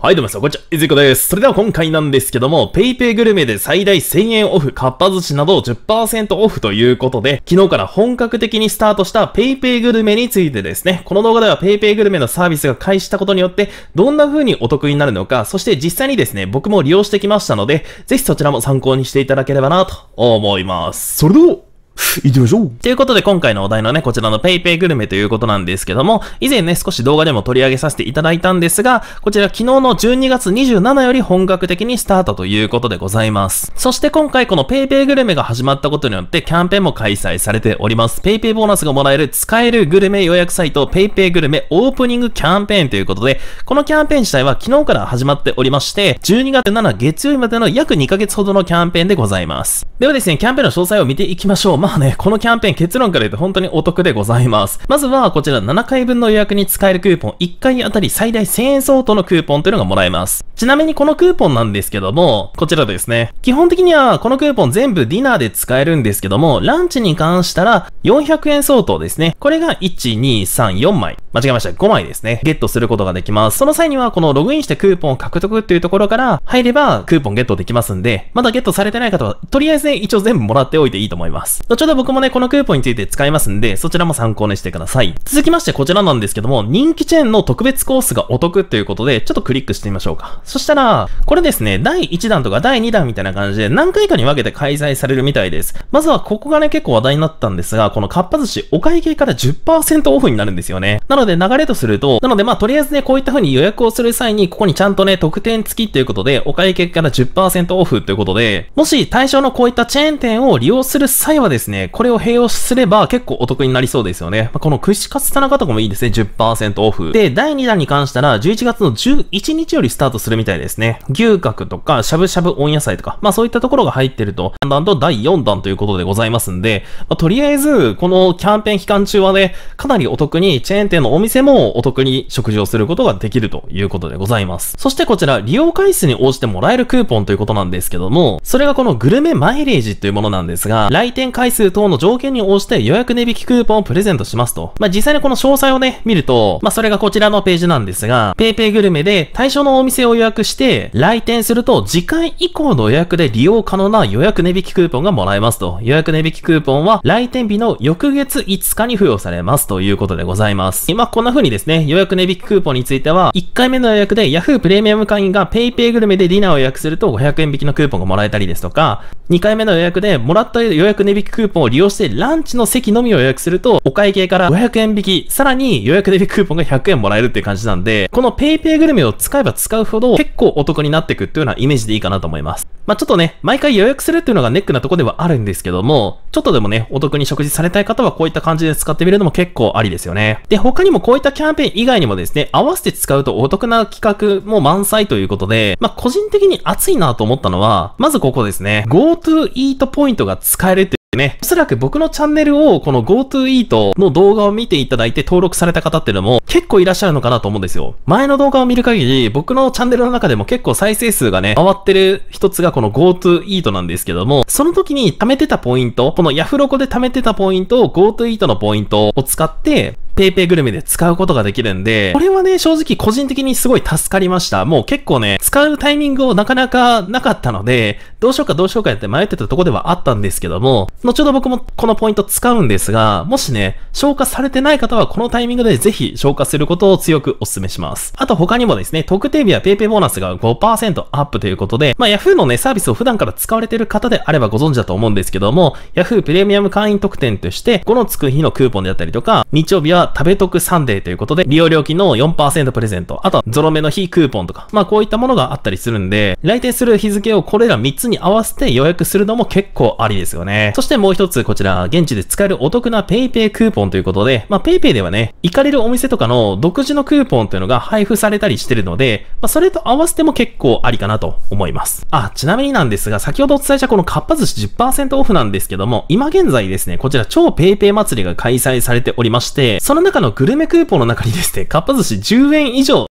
はい、どうもみなさん、こんにちは。いずこです。それでは今回なんですけども、PayPay グルメで最大1000円オフ、かっぱ寿司など10%オフということで、昨日から本格的にスタートした PayPay グルメについてですね、この動画では PayPay グルメのサービスが開始したことによって、どんな風にお得になるのか、そして実際にですね、僕も利用してきましたので、ぜひそちらも参考にしていただければなと思います。それでは、行ってみましょう。ということで今回のお題のね、こちらの PayPay グルメということなんですけども、以前ね、少し動画でも取り上げさせていただいたんですが、こちら昨日の12月27より本格的にスタートということでございます。そして今回この PayPay グルメが始まったことによってキャンペーンも開催されております。PayPay ボーナスがもらえる使えるグルメ予約サイト PayPay グルメオープニングキャンペーンということで、このキャンペーン自体は昨日から始まっておりまして、12月7月曜日までの約2ヶ月ほどのキャンペーンでございます。ではですね、キャンペーンの詳細を見ていきましょう。まあね、このキャンペーン結論から言うと本当にお得でございます。まずはこちら7回分の予約に使えるクーポン1回あたり最大1000円相当のクーポンというのがもらえます。ちなみにこのクーポンなんですけども、こちらですね。基本的にはこのクーポン全部ディナーで使えるんですけども、ランチに関したら400円相当ですね。これが1、2、3、4枚。間違えました。5枚ですね。ゲットすることができます。その際にはこのログインしてクーポンを獲得っていうところから入ればクーポンゲットできますんで、まだゲットされてない方はとりあえずね、一応全部もらっておいていいと思います。後ほど僕もね、このクーポンについて使いますんで、そちらも参考にしてください。続きましてこちらなんですけども、人気チェーンの特別コースがお得っていうことで、ちょっとクリックしてみましょうか。そしたら、これですね、第1弾とか第2弾みたいな感じで何回かに分けて開催されるみたいです。まずはここがね、結構話題になったんですが、このかっぱ寿司お会計から10%オフになるんですよね。なので流れとすると、なのでまあとりあえずね、こういった風に予約をする際に、ここにちゃんとね、特典付きっていうことで、お会計から10%オフということで、もし対象のこういったたチェーン店を利用する際はですね、これを併用すれば結構お得になりそうですよね。まあ、この串カツ田中とかもいいですね。10%オフ。で、第2弾に関したら、11月の11日よりスタートするみたいですね。牛角とか、しゃぶしゃぶ温野菜とか、まあそういったところが入ってると、だんと第4弾ということでございますんで、まあ、とりあえず、このキャンペーン期間中はね、かなりお得に、チェーン店のお店もお得に食事をすることができるということでございます。そしてこちら、利用回数に応じてもらえるクーポンということなんですけども、それがこのグルメマイレージというものなんですが、来店回数等の条件に応じて予約値引きクーポンをプレゼントしますと。まあ、実際にこの詳細をね、見ると、まあ、それがこちらのページなんですが、PayPay グルメで対象のお店を予約して、来店すると、次回以降の予約で利用可能な予約値引きクーポンがもらえますと。予約値引きクーポンは、来店日の翌月5日に付与されますということでございます。今、こんな風にですね、予約値引きクーポンについては、1回目の予約で Yahoo プレミアム会員が PayPay グルメでディナーを予約すると500円引きのクーポンがもらえたりですとか、2回目目の予約でもらった予約値引きクーポンを利用してランチの席のみを予約すると、お会計から500円引き、さらに予約値引きクーポンが100円もらえるっていう感じなんで、この PayPay グルメを使えば使うほど結構お得になっていくっていうようなイメージでいいかなと思います。まあ、ちょっとね、毎回予約するっていうのがネックなとこではあるんですけども、ちょっとでもね、お得に食事されたい方はこういった感じで使ってみるのも結構ありですよね。で、他にもこういったキャンペーン以外にもですね、合わせて使うとお得な企画も満載ということで、まあ、個人的に熱いなと思ったのは、まずここですね、GoTo Eat ポイントが使えるってね、おそらく僕のチャンネルをこの GoToEat の動画を見ていただいて登録された方っていうのも結構いらっしゃるのかなと思うんですよ。前の動画を見る限り僕のチャンネルの中でも結構再生数がね、回ってる一つがこの GoToEat なんですけども、その時に貯めてたポイント、このヤフロコで貯めてたポイントを GoToEat のポイントを使って、ペイペイグルメで使うことができるんで、これはね、正直個人的にすごい助かりました。もう結構ね、使うタイミングをなかなかなかったので、どうしようかどうしようかやって迷ってたとこではあったんですけども、後ほど僕もこのポイント使うんですが、もしね、消化されてない方はこのタイミングでぜひ消化することを強くお勧めします。あと他にもですね、特定日は PayPay ボーナスが5%アップということで、まあ Yahoo のね、サービスを普段から使われてる方であればご存知だと思うんですけども、Yahoo プレミアム会員特典として、5のつく日のクーポンであったりとか、日曜日は食べ得サンデーということで、利用料金の4%プレゼント、あとはゾロ目の日クーポンとか、まあこういったものがあったりするんで、来店する日付をこれら3つに合わせて予約するのも結構ありですよね。そしてもう一つこちら、現地で使えるお得な PayPay クーポンということで、まあ PayPay ではね、行かれるお店とかの独自のクーポンというのが配布されたりしてるので、まあそれと合わせても結構ありかなと思います。あ、ちなみになんですが、先ほどお伝えしたこのかっぱ寿司10%オフなんですけども、今現在ですね、こちら超 PayPay 祭りが開催されておりまして、その中のグルメクーポンの中にですね、かっぱ寿司10円以上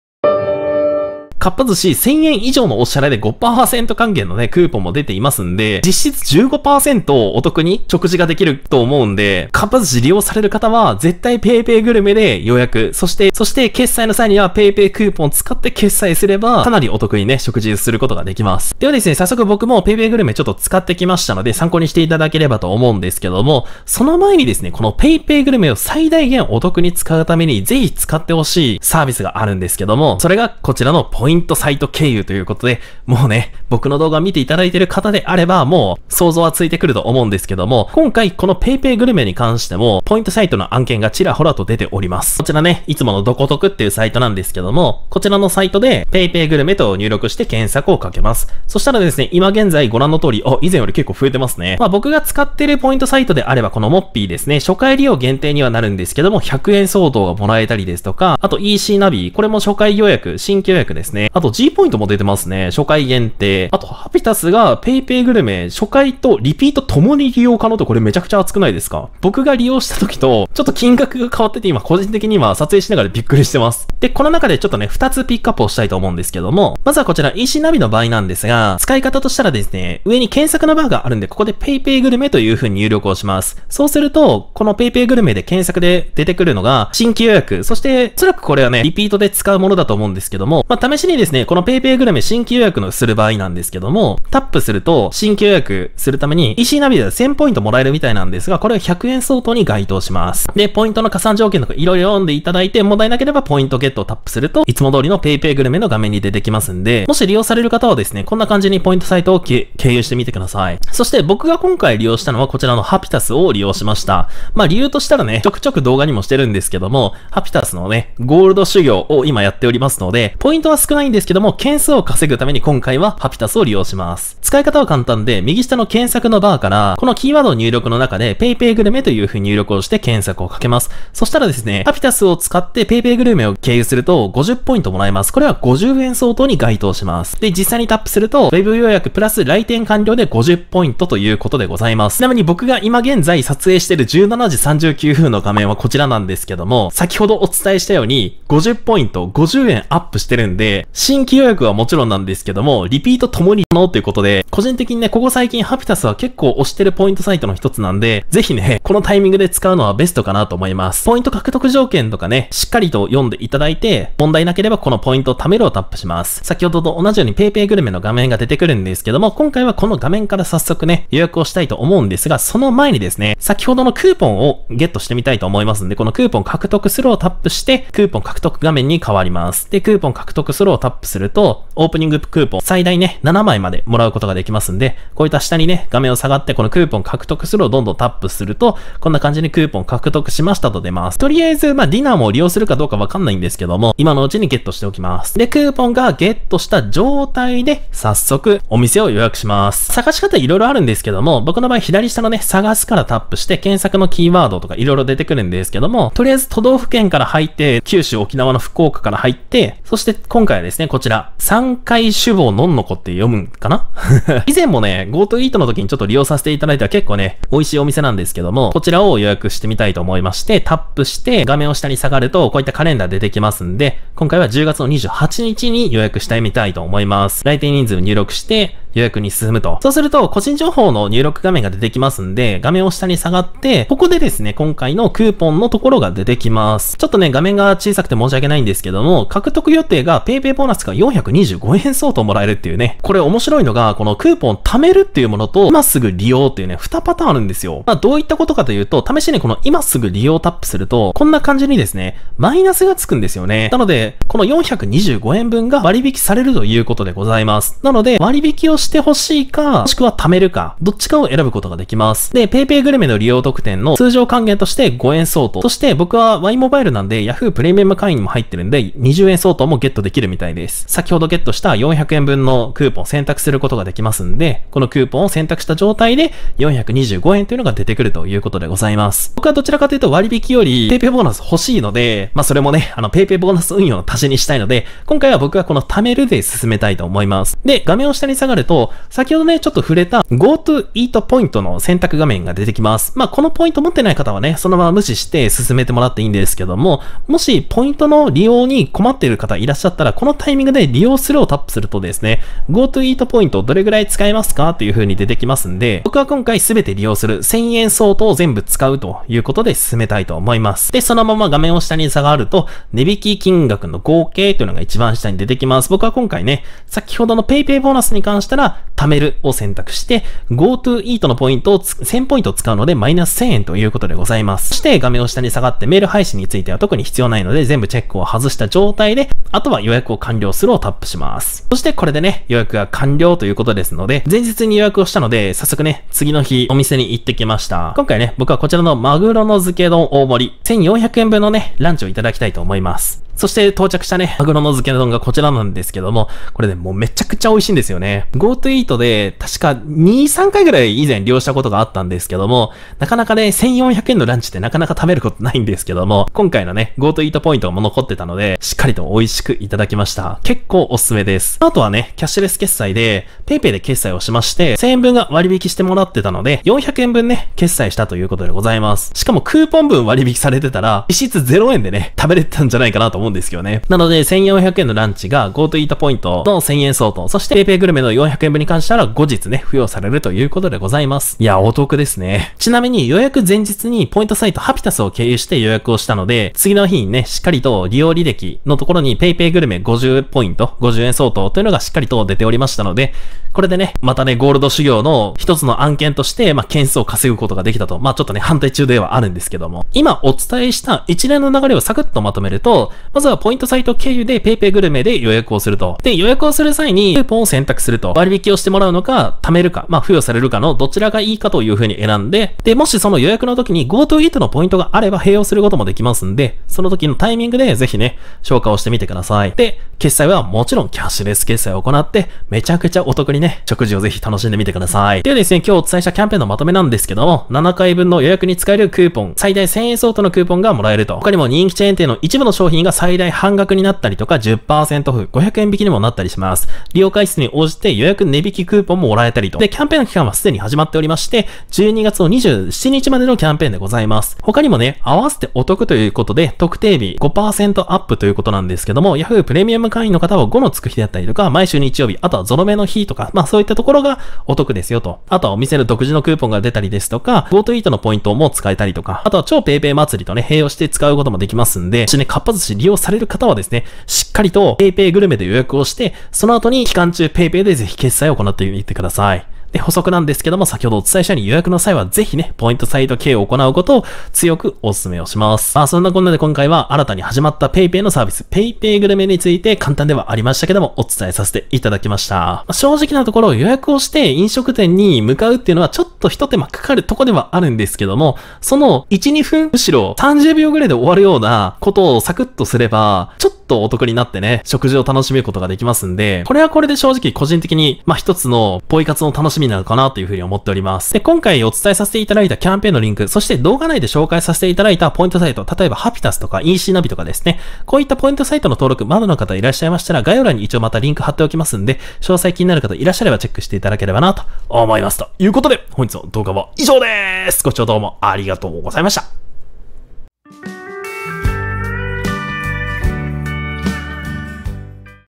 かっぱ寿司1000円以上のお支払いで5%還元のね、クーポンも出ていますんで、実質15%お得に食事ができると思うんで、かっぱ寿司利用される方は、絶対 PayPay グルメで予約、そして、そして決済の際には PayPay クーポンを使って決済すれば、かなりお得にね、食事することができます。ではですね、早速僕も PayPay グルメちょっと使ってきましたので、参考にしていただければと思うんですけども、その前にですね、この PayPay グルメを最大限お得に使うために、ぜひ使ってほしいサービスがあるんですけども、それがこちらのポイントポイントサイト経由ということで、もうね、僕の動画見ていただいている方であれば、もう想像はついてくると思うんですけども、今回この PayPay グルメに関しても、ポイントサイトの案件がちらほらと出ております。こちらね、いつものどこ得っていうサイトなんですけども、こちらのサイトで PayPay グルメと入力して検索をかけます。そしたらですね、今現在ご覧の通り、あ、以前より結構増えてますね。まあ僕が使ってるポイントサイトであれば、このモッピーですね、初回利用限定にはなるんですけども、100円相当がもらえたりですとか、あと EC ナビ、これも初回予約、新規予約ですね。あと G ポイントも出てますね。初回限定。あと、ハピタスが PayPay グルメ、初回とリピートともに利用可能とこれめちゃくちゃ熱くないですか？僕が利用した時と、ちょっと金額が変わってて今個人的には撮影しながらびっくりしてます。で、この中でちょっとね、2つピックアップをしたいと思うんですけども、まずはこちら EC ナビの場合なんですが、使い方としたらですね、上に検索のバーがあるんで、ここで PayPay グルメという風に入力をします。そうすると、この PayPay グルメで検索で出てくるのが、新規予約、そして、おそらくこれはね、リピートで使うものだと思うんですけども、まあ、試しにですね、この PayPay グルメ新規予約のする場合なんですけども、タップすると、新規予約するために、EC ナビでは1000ポイントもらえるみたいなんですが、これは100円相当に該当します。で、ポイントの加算条件とかいろいろ読んでいただいて、問題なければポイントゲットをタップすると、いつも通りの PayPay グルメの画面に出てきますんで、もし利用される方はですね、こんな感じにポイントサイトを経由してみてください。そして僕が今回利用したのはこちらのハピタスを利用しました。まあ理由としたらね、ちょくちょく動画にもしてるんですけども、ハピタスのね、ゴールド修行を今やっておりますので、ポイントは少ないんですけども、件数を稼ぐために今回はハピタスを利用します。使い方は簡単で、右下の検索のバーから、このキーワード入力の中で PayPay グルメという風に入力をして検索をかけます。そしたらですね、ハピタスを使って PayPay グルメを経由すると50ポイントもらえます。これは50円相当に該当します。で、実際にタップすると、Web 予約プラス来店完了で50ポイントということでございます。ちなみに僕が今現在撮影している17時39分の画面はこちらなんですけども、先ほどお伝えしたように50ポイント50円アップしてるんで、新規予約はもちろんなんですけども、リピートともに可能ということで、個人的にね、ここ最近ハピタスは結構押してるポイントサイトの一つなんで、ぜひね、このタイミングで使うのはベストかなと思います。ポイント獲得条件とかね、しっかりと読んでいただいて、問題なければこのポイントを貯めるをタップします。先ほどと同じように PayPay グルメの画面が出てくるんですけども、今回はこの画面から早速ね、予約をしたいと思うんですが、その前にですね、先ほどのクーポンをゲットしてみたいと思いますんで、このクーポン獲得するをタップして、クーポン獲得画面に変わります。で、クーポン獲得するををタップすると、オープニングクーポン最大ね、7枚までもらうことができますんで、こういった下にね、画面を下がって、このクーポン獲得するをどんどんタップすると、こんな感じにクーポン獲得しましたと出ます。とりあえず、まあ、ディナーも利用するかどうかわかんないんですけども、今のうちにゲットしておきます。で、クーポンがゲットした状態で、早速、お店を予約します。探し方いろいろあるんですけども、僕の場合左下のね、探すからタップして、検索のキーワードとかいろいろ出てくるんですけども、とりあえず都道府県から入って、九州、沖縄の福岡から入って、そして今回はですね、こちら、3回主母のんのこって読むんかな？以前もね、GoTo Eat の時にちょっと利用させていただいた結構ね、美味しいお店なんですけども、こちらを予約してみたいと思いまして、タップして画面を下に下がると、こういったカレンダー出てきますんで、今回は10月の28日に予約してみたいと思います。来店人数入力して、予約に進むと。そうすると、個人情報の入力画面が出てきますんで、画面を下に下がって、ここでですね、今回のクーポンのところが出てきます。ちょっとね、画面が小さくて申し訳ないんですけども、獲得予定が PayPay ボーナスが425円相当もらえるっていうね。これ面白いのが、このクーポン貯めるっていうものと、今すぐ利用っていうね、2パターンあるんですよ。まあ、どういったことかというと、試しにこの今すぐ利用タップすると、こんな感じにですね、マイナスがつくんですよね。なので、この425円分が割引されるということでございます。なので、割引をししてほしいか、もしくは貯めるか、どっちかを選ぶことができます。で、PayPay グルメの利用特典の通常還元として5円相当。そして僕は Y モバイルなんで Yahoo プレミアム会員にも入ってるんで20円相当もゲットできるみたいです。先ほどゲットした400円分のクーポン選択することができますんで、このクーポンを選択した状態で425円というのが出てくるということでございます。僕はどちらかというと割引より PayPay ボーナス欲しいので、まあそれもね、あの PayPay ボーナス運用の足しにしたいので、今回は僕はこの貯めるで進めたいと思います。で、画面を下に下がるとと、先ほどね、ちょっと触れた GoTo Eat ポイントの選択画面が出てきます。まあ、このポイント持ってない方はね、そのまま無視して進めてもらっていいんですけども、もしポイントの利用に困っている方いらっしゃったら、このタイミングで利用するをタップするとですね、GoTo Eat ポイントどれぐらい使えますかっていう風に出てきますんで、僕は今回全て利用する1000円相当を全部使うということで進めたいと思います。で、そのまま画面を下に下がると、値引き金額の合計というのが一番下に出てきます。僕は今回ね、先ほどの PayPay ボーナスに関したら、貯めるを選択して、GoTo Eat のポイントを1000ポイントを使うのでマイナス1000円ということでございます。そして画面を下に下がってメール配信については特に必要ないので全部チェックを外した状態で、あとは予約を完了するをタップします。そしてこれでね、予約が完了ということですので、前日に予約をしたので、早速ね、次の日お店に行ってきました。今回ね、僕はこちらのマグロの漬け丼大盛り、1400円分のね、ランチをいただきたいと思います。そして到着したね、マグロの漬け丼がこちらなんですけども、これね、もうめちゃくちゃ美味しいんですよね。GoTo Eat で、確か2、3回ぐらい以前利用したことがあったんですけども、なかなかね、1400円のランチってなかなか食べることないんですけども、今回のね、GoTo Eat ポイントも残ってたので、しっかりと美味しくいただきました。結構おすすめです。あとはね、キャッシュレス決済で、PayPay で決済をしまして、1000円分が割引してもらってたので、400円分ね、決済したということでございます。しかもクーポン分割引されてたら、実質0円でね、食べれてたんじゃないかなと思うんですけどね。なので、1400円のランチが GoTo イートポイントの1000円相当、そして PayPay グルメの400円分に関しては後日ね、付与されるということでございます。いや、お得ですね。ちなみに予約前日にポイントサイトハピタスを経由して予約をしたので、次の日にね、しっかりと利用履歴のところに PayPay グルメ50ポイント、50円相当というのがしっかりと出ておりましたので、これでね、またね、ゴールド修行の一つの案件として、まあ、件数を稼ぐことができたと。まあ、ちょっとね、反対中ではあるんですけども。今お伝えした一連の流れをサクッとまとめると、まずはポイントサイト経由で PayPay グルメで予約をすると。で、予約をする際にクーポンを選択すると。割引をしてもらうのか、貯めるか、まあ、付与されるかのどちらがいいかという風に選んで、で、もしその予約の時に GoTo Eat のポイントがあれば併用することもできますんで、その時のタイミングでぜひね、消化をしてみてください。で、決済はもちろんキャッシュレス決済を行って、めちゃくちゃお得にね、食事をぜひ楽しんでみてください。ではですね、今日お伝えしたキャンペーンのまとめなんですけども、7回分の予約に使えるクーポン、最大1000円相当のクーポンがもらえると。他にも人気チェーン店の一部の商品が最最大半額になったりとか10%オフ、500円引きにもなったりします。利用回数に応じて予約値引きクーポンももらえたりと。で、キャンペーンの期間はすでに始まっておりまして、12月の27日までのキャンペーンでございます。他にもね、合わせてお得ということで、特定日5%アップということなんですけども、Yahoo プレミアム会員の方は5のつく日だったりとか、毎週日曜日、あとはゾロ目の日とか、まあそういったところがお得ですよと。あとはお店の独自のクーポンが出たりですとか、GoTo Eat のポイントも使えたりとか、あとは超 PayPay 祭りとね、併用して使うこともできますんで、もしね、かっぱ寿司利用される方はですね、しっかりと PayPay グルメで予約をして、その後に期間中 PayPay でぜひ決済を行ってみてください。で、補足なんですけども、先ほどお伝えしたように予約の際はぜひね、ポイントサイト経由を行うことを強くお勧めをします。まあ、そんなこんなで今回は新たに始まった PayPay のサービス、PayPay グルメについて簡単ではありましたけども、お伝えさせていただきました。まあ、正直なところ予約をして飲食店に向かうっていうのはちょっと一手間かかるとこではあるんですけども、その1、2分、むしろ30秒ぐらいで終わるようなことをサクッとすれば、ちょっとお得になってね、食事を楽しめることができますんで、これはこれで正直個人的に、まあ、一つのポイ活の楽しみなのかなというふうに思っております。で、今回お伝えさせていただいたキャンペーンのリンク、そして動画内で紹介させていただいたポイントサイト、例えばハピタスとか EC ナビとかですね、こういったポイントサイトの登録、まだの方いらっしゃいましたら、概要欄に一応またリンク貼っておきますんで、詳細気になる方いらっしゃればチェックしていただければなと思います。ということで、本日の動画は以上です。ご視聴どうもありがとうございました。